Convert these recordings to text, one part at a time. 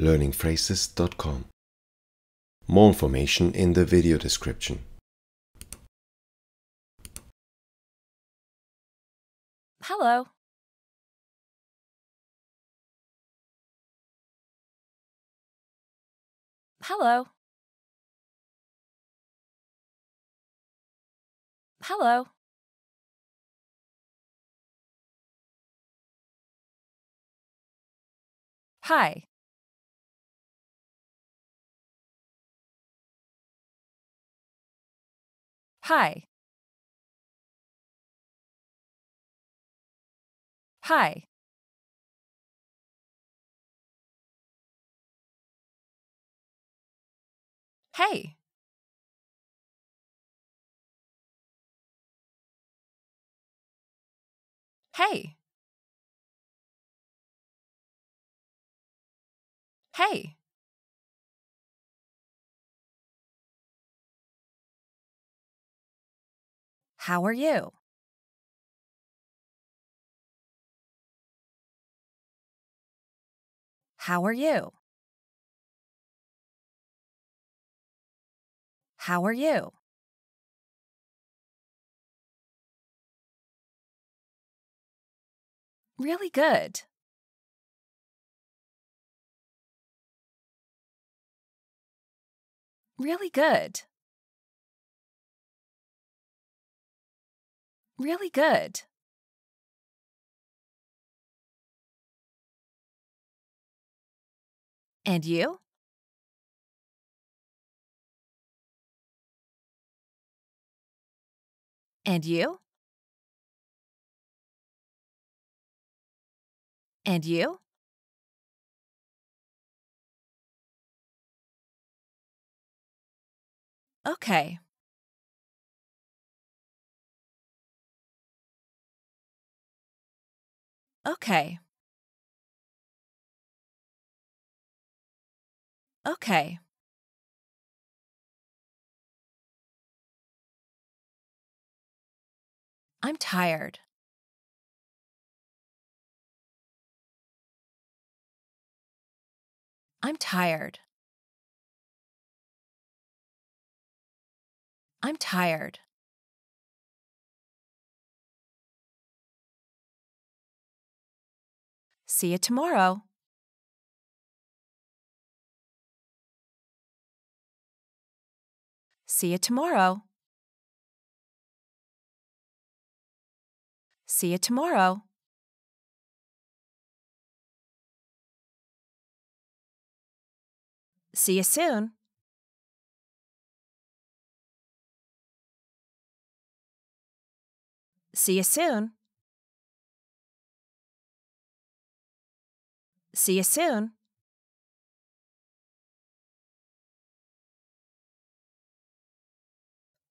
learningphrases.com. More information in the video description. Hello. Hello. Hello. Hi. Hi. Hi. Hey. Hey. Hey. How are you? How are you? How are you? Really good. Really good. Really good. And you? And you? And you? Okay. Okay. Okay. I'm tired. I'm tired. I'm tired. See you tomorrow. See you tomorrow. See you tomorrow. See you soon. See you soon. See you soon.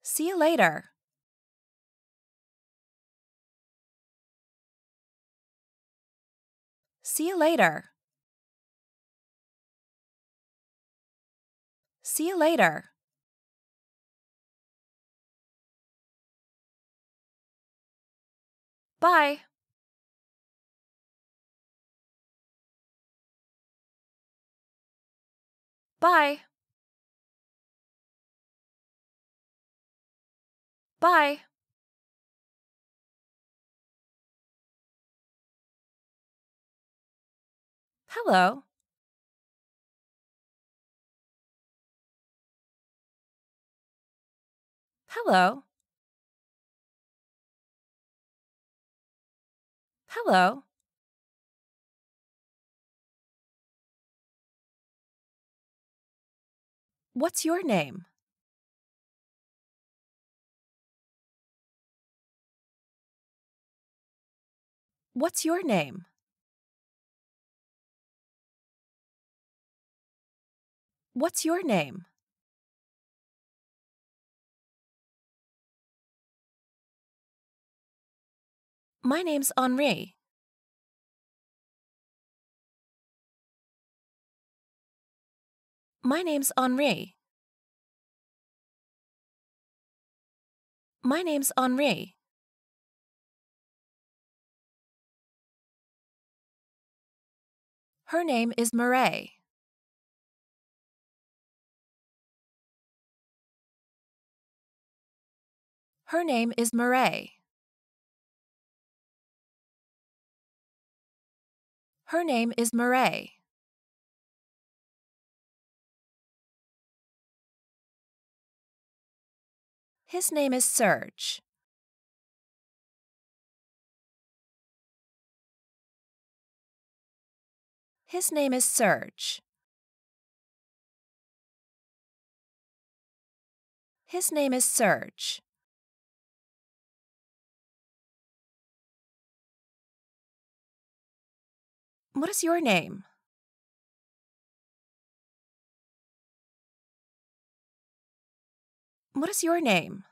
See you later. See you later. See you later. Bye. Bye. Bye. Hello. Hello. Hello. What's your name? What's your name? What's your name? My name's Henri. My name's Henri. My name's Henri. Her name is Marie. Her name is Marie. Her name is Marie. His name is Serge. His name is Serge. His name is Serge. What is your name? What is your name?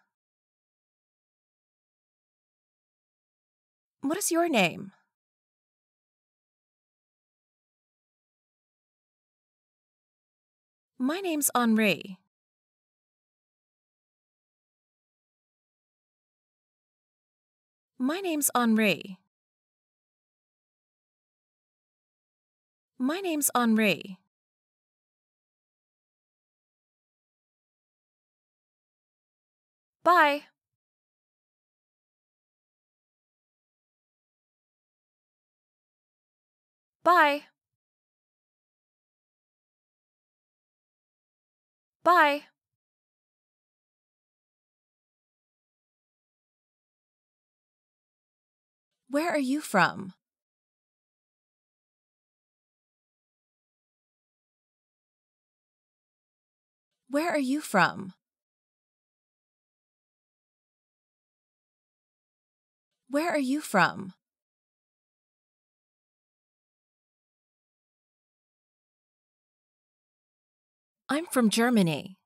What is your name? My name's Henri. My name's Henri. My name's Henri. Bye. Bye. Bye. Where are you from? Where are you from? Where are you from? I'm from Germany.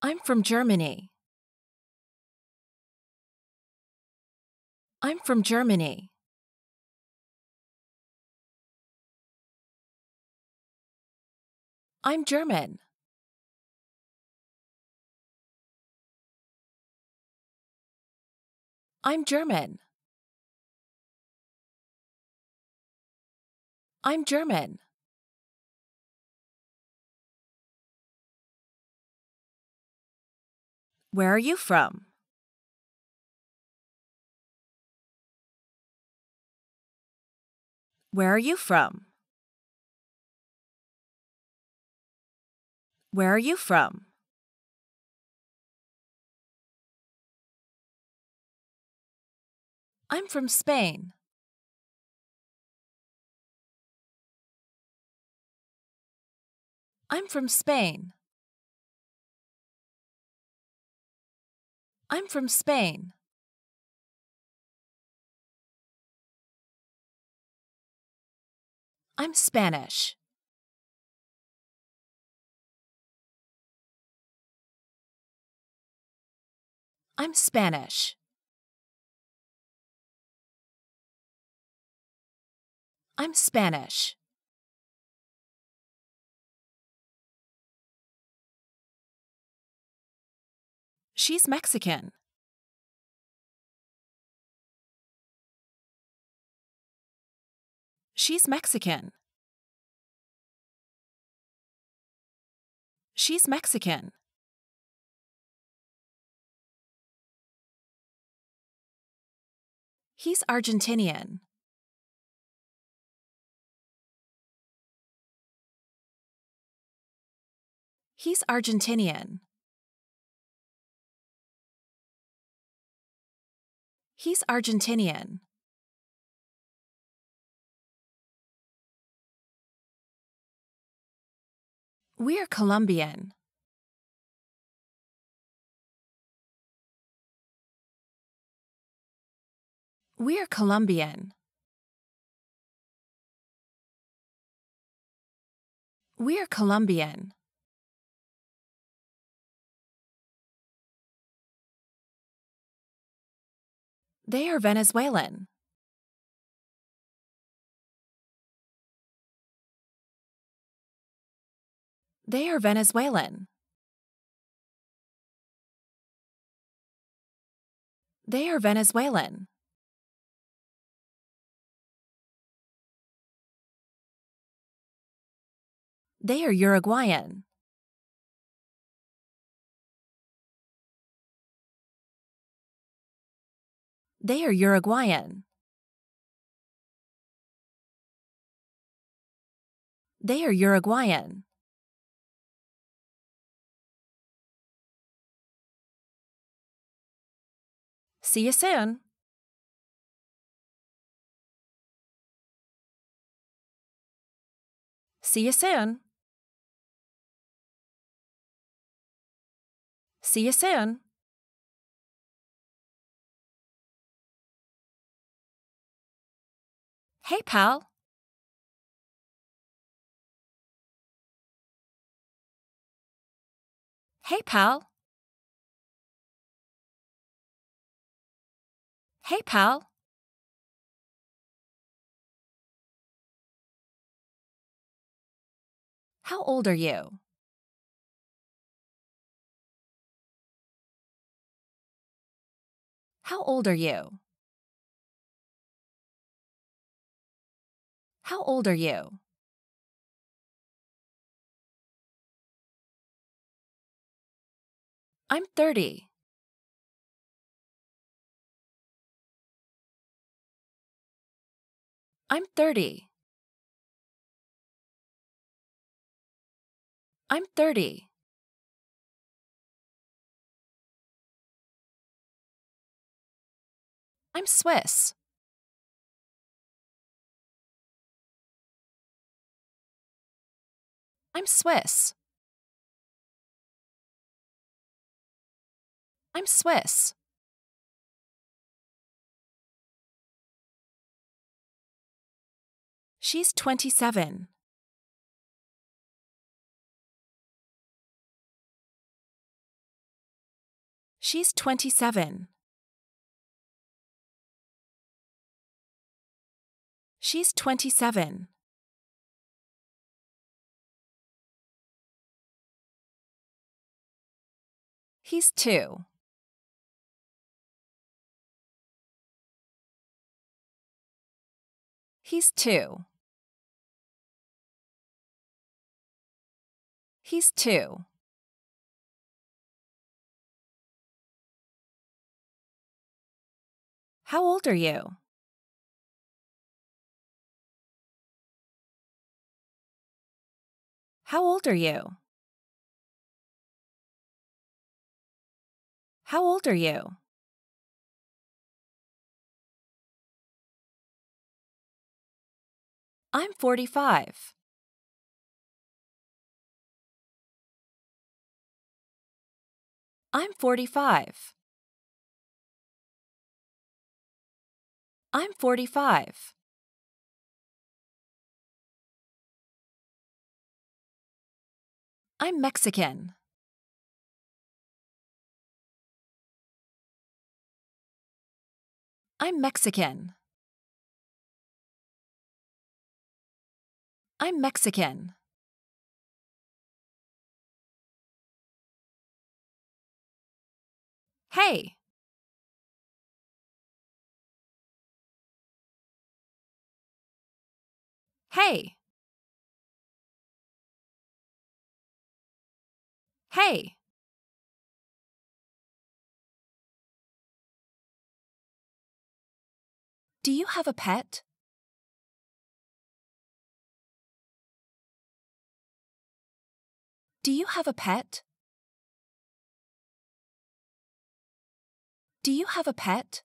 I'm from Germany. I'm from Germany. I'm German. I'm German. I'm German. Where are you from? Where are you from? Where are you from? I'm from Spain. I'm from Spain. I'm from Spain. I'm Spanish. I'm Spanish. I'm Spanish. She's Mexican. She's Mexican. She's Mexican. He's Argentinian. He's Argentinian. He's Argentinian. We're Colombian. We're Colombian. We're Colombian. They are Venezuelan. They are Venezuelan. They are Venezuelan. They are Uruguayan. They are Uruguayan. They are Uruguayan. See you soon. See you soon. See you soon. Hey, pal. Hey, pal. Hey, pal. How old are you? How old are you? How old are you? I'm 30. I'm 30. I'm 30. I'm Swiss. I'm Swiss. I'm Swiss. She's 27. She's 27. She's 27. He's two. He's two. He's two. How old are you? How old are you? How old are you? I'm 45. I'm 45. I'm 45. I'm Mexican. I'm Mexican. I'm Mexican. Hey! Hey! Hey! Do you have a pet? Do you have a pet? Do you have a pet?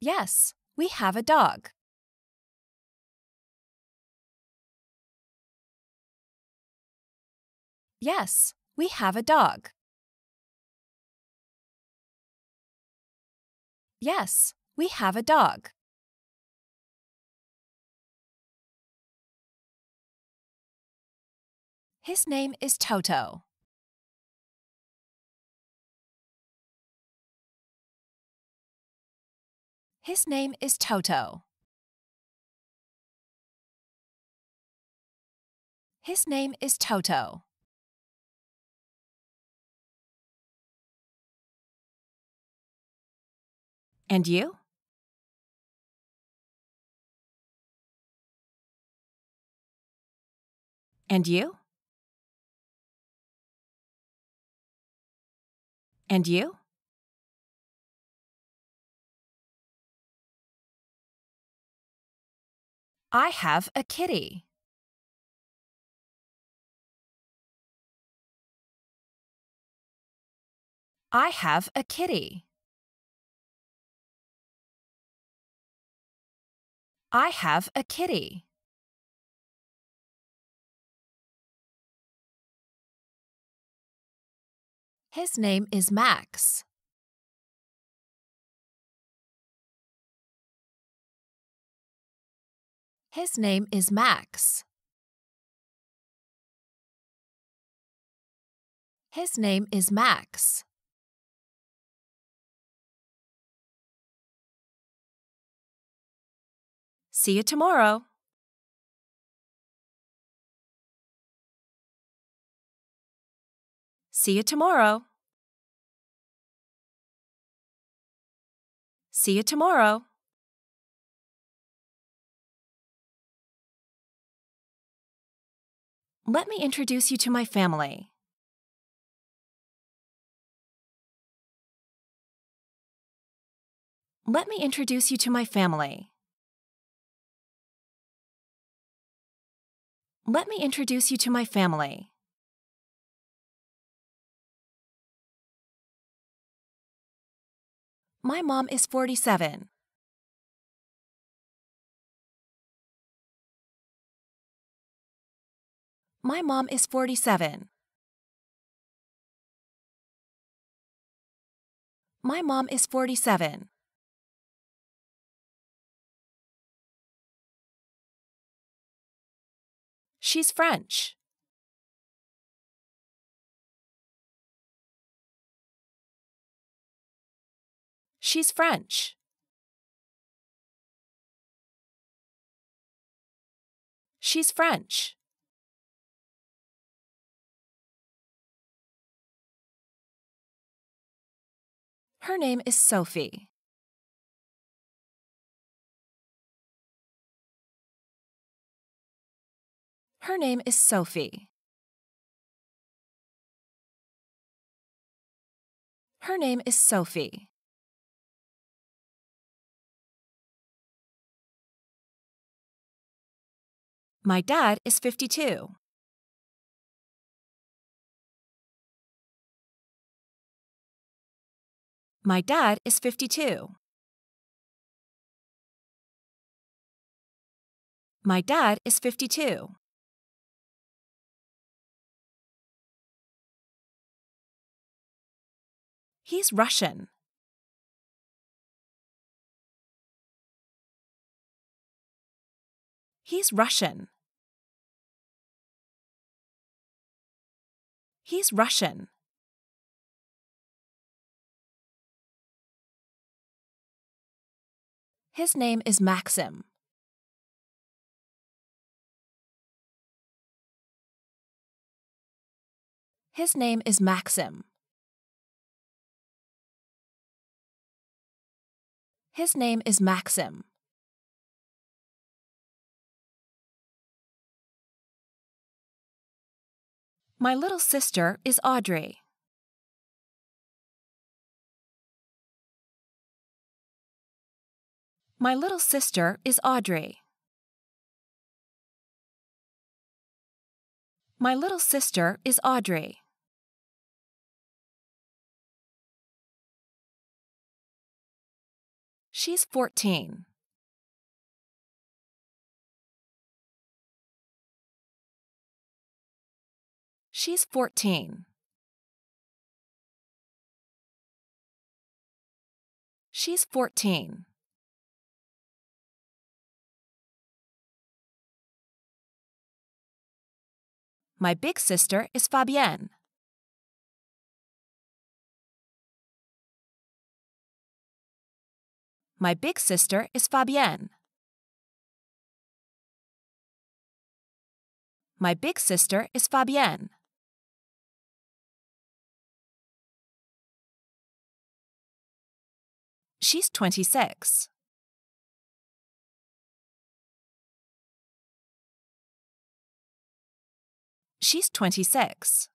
Yes, we have a dog. Yes, we have a dog. Yes, we have a dog. His name is Toto. His name is Toto. His name is Toto. And you? And you? And you? I have a kitty. I have a kitty. I have a kitty. His name is Max. His name is Max. His name is Max. See you tomorrow. See you tomorrow. See you tomorrow. Let me introduce you to my family. Let me introduce you to my family. Let me introduce you to my family. My mom is 47. My mom is 47. My mom is 47. She's French. She's French. She's French. Her name is Sophie. Her name is Sophie. Her name is Sophie. My dad is 52. My dad is 52. My dad is 52. He's Russian. He's Russian. He's Russian. His name is Maxim. His name is Maxim. His name is Maxim. My little sister is Audrey. My little sister is Audrey. My little sister is Audrey. She's 14. She's 14. She's 14. My big sister is Fabienne. My big sister is Fabienne. My big sister is Fabienne. She's 26. She's 26.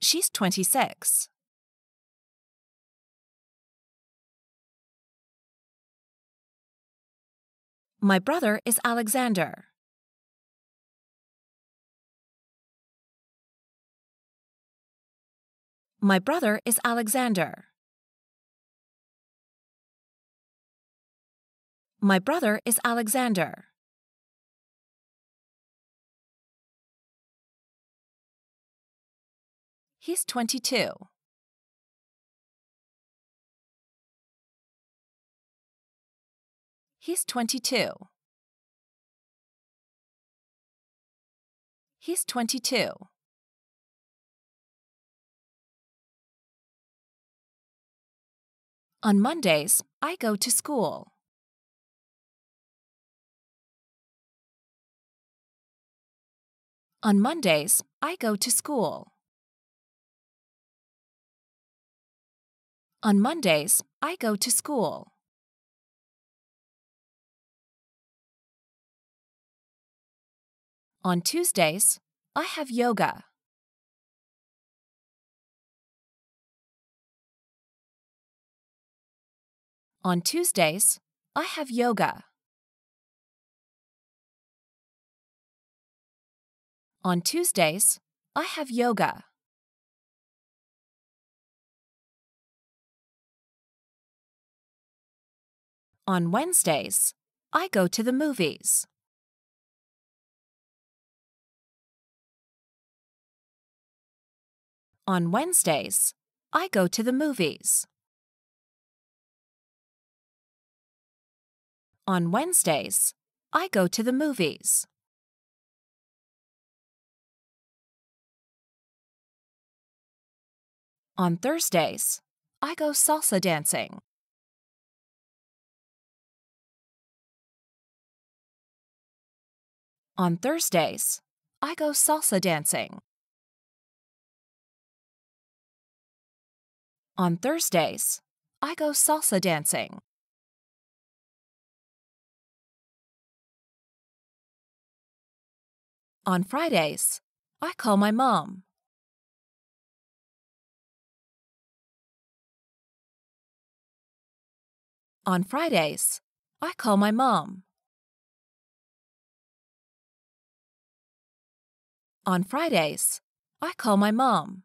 She's 26. My brother is Alexander. My brother is Alexander. My brother is Alexander. He's 22. He's 22. He's 22. On Mondays, I go to school. On Mondays, I go to school. On Mondays, I go to school. On Tuesdays, I have yoga. On Tuesdays, I have yoga. On Tuesdays, I have yoga. On Wednesdays, I go to the movies. On Wednesdays, I go to the movies. On Wednesdays, I go to the movies. On Thursdays, I go salsa dancing. On Thursdays, I go salsa dancing. On Thursdays, I go salsa dancing. On Fridays, I call my mom. On Fridays, I call my mom. On Fridays, I call my mom.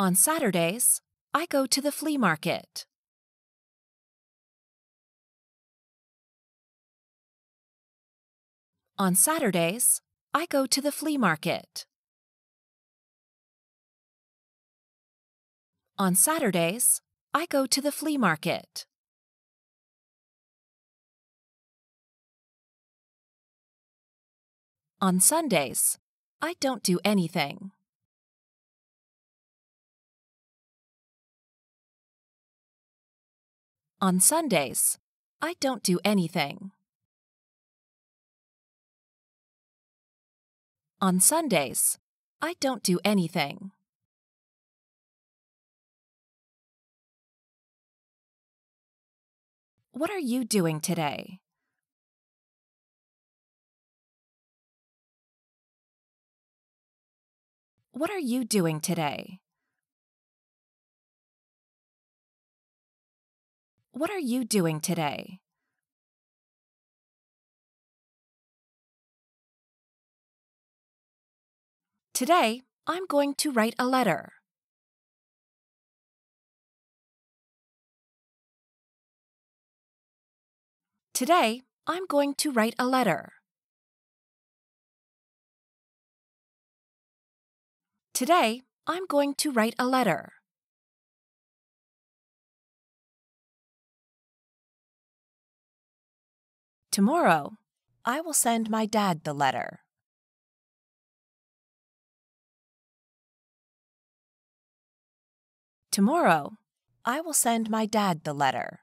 On Saturdays, I go to the flea market. On Saturdays, I go to the flea market. On Saturdays, I go to the flea market. On Sundays, I don't do anything. On Sundays, I don't do anything. On Sundays, I don't do anything. What are you doing today? What are you doing today? What are you doing today? Today, I'm going to write a letter. Today, I'm going to write a letter. Today, I'm going to write a letter. Tomorrow, I will send my dad the letter. Tomorrow, I will send my dad the letter.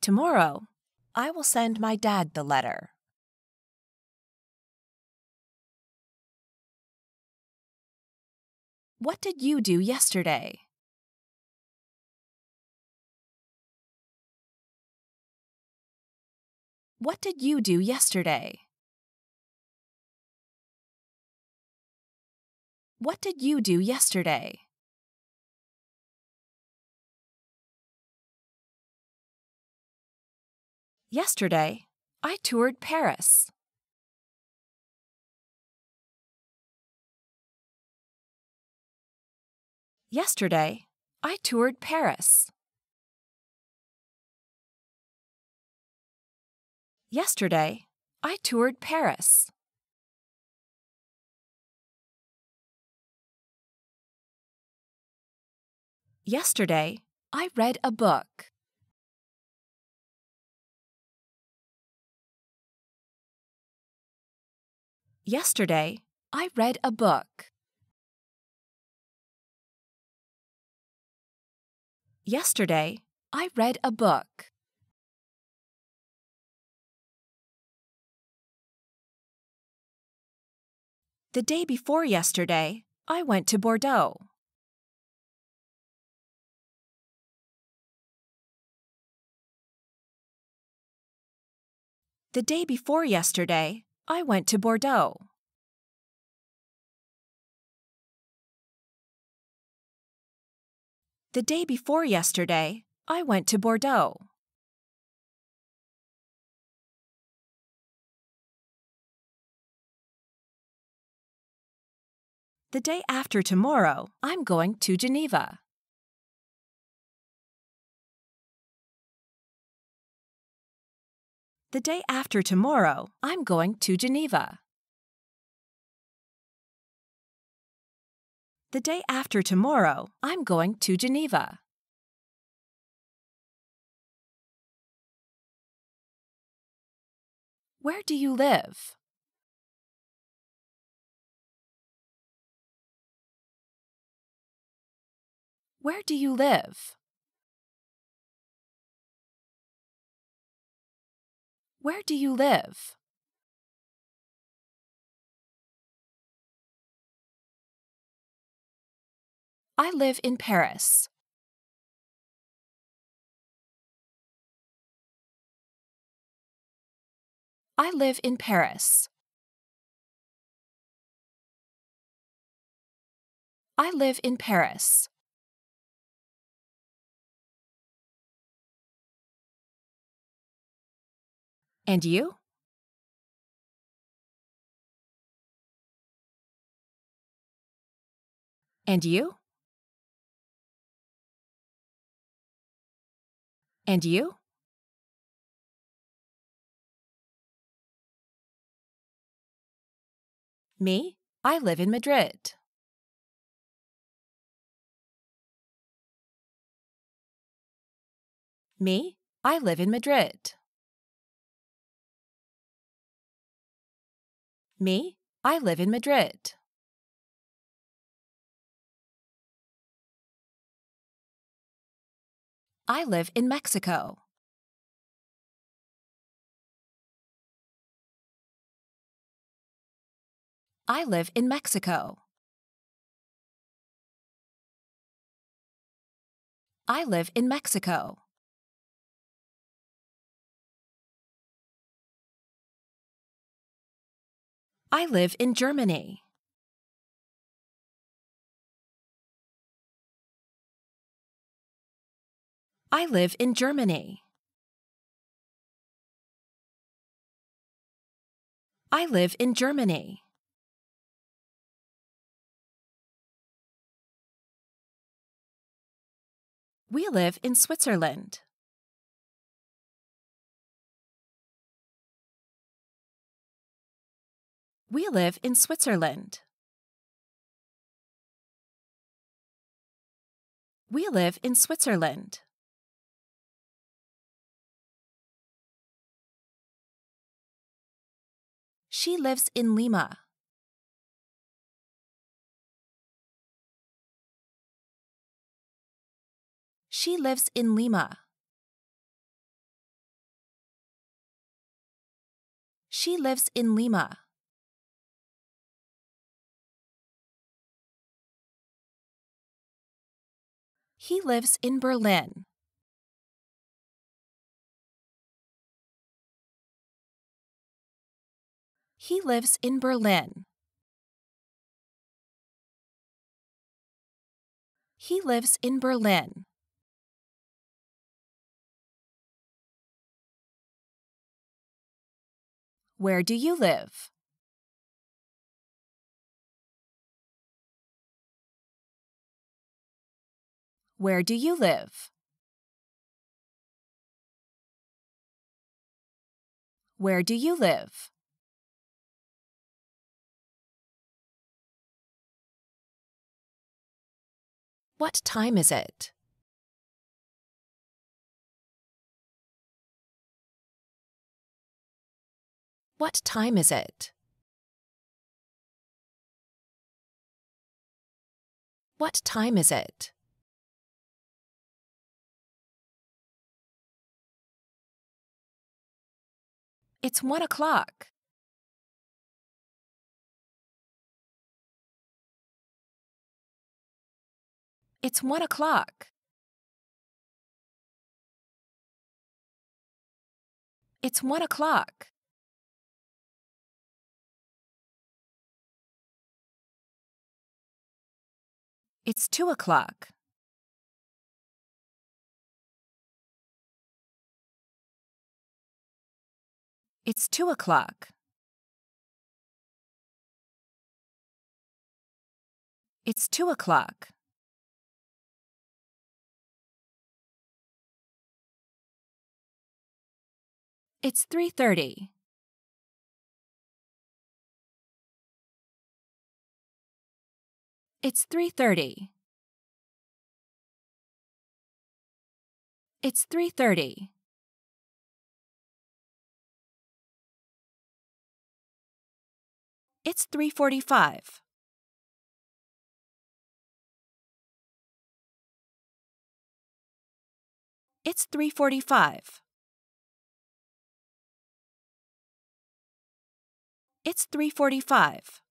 Tomorrow, I will send my dad the letter. What did you do yesterday? What did you do yesterday? What did you do yesterday? Yesterday, I toured Paris. Yesterday, I toured Paris. Yesterday, I toured Paris. Yesterday, I read a book. Yesterday, I read a book. Yesterday, I read a book. The day before yesterday, I went to Bordeaux. The day before yesterday, I went to Bordeaux. The day before yesterday, I went to Bordeaux. The day after tomorrow, I'm going to Geneva. The day after tomorrow, I'm going to Geneva. The day after tomorrow, I'm going to Geneva. Where do you live? Where do you live? Where do you live? I live in Paris. I live in Paris. I live in Paris. And you? And you? And you? Me? I live in Madrid. Me? I live in Madrid. Me? I live in Madrid. I live in Mexico. I live in Mexico. I live in Mexico. I live in Germany. I live in Germany. I live in Germany. We live in Switzerland. We live in Switzerland. We live in Switzerland. She lives in Lima. She lives in Lima. She lives in Lima. He lives in Berlin. He lives in Berlin. He lives in Berlin. Where do you live? Where do you live? Where do you live? What time is it? What time is it? What time is it? It's one o'clock. It's one o'clock. It's one o'clock. It's two o'clock. It's two o'clock. It's two o'clock. It's 3:30. It's 3:30. It's 3:30. It's 3:45. It's 3:45. It's 3:45.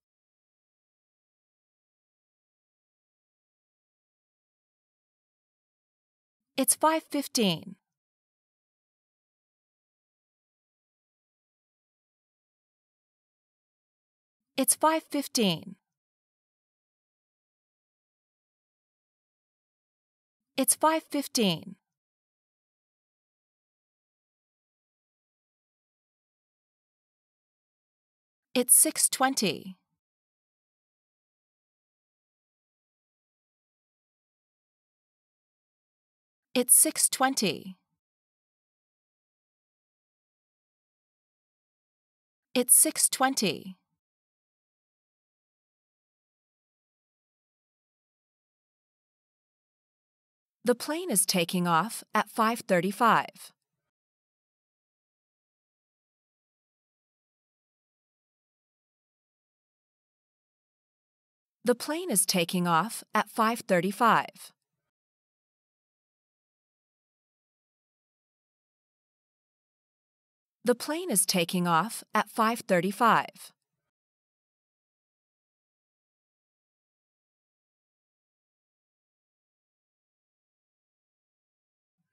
It's 5:15. It's 5:15. It's 5:15. It's 6:20. It's 6:20. It's 6:20. The plane is taking off at 5:35. The plane is taking off at 5:35. The plane is taking off at 5:35.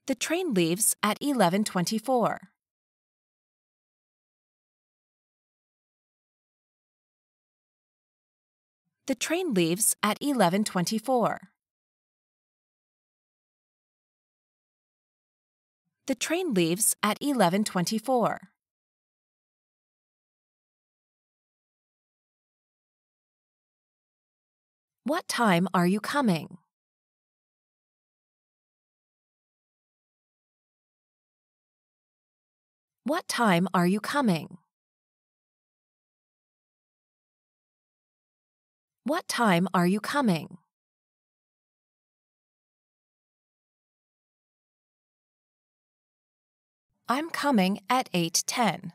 The train leaves at 11:24. The train leaves at 11:24. The train leaves at 11:24. What time are you coming? What time are you coming? What time are you coming? I'm coming at 8:10.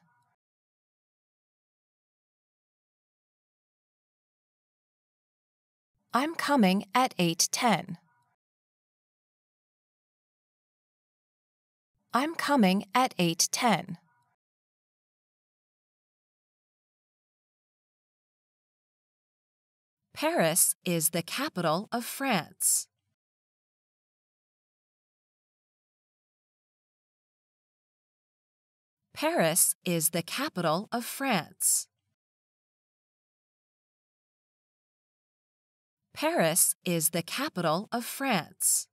I'm coming at 8:10. I'm coming at 8:10. Paris is the capital of France. Paris is the capital of France. Paris is the capital of France.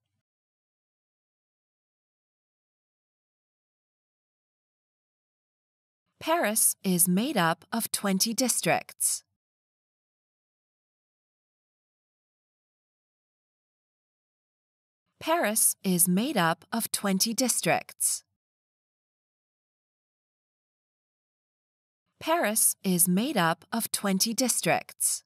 Paris is made up of 20 districts. Paris is made up of 20 districts. Paris is made up of 20 districts.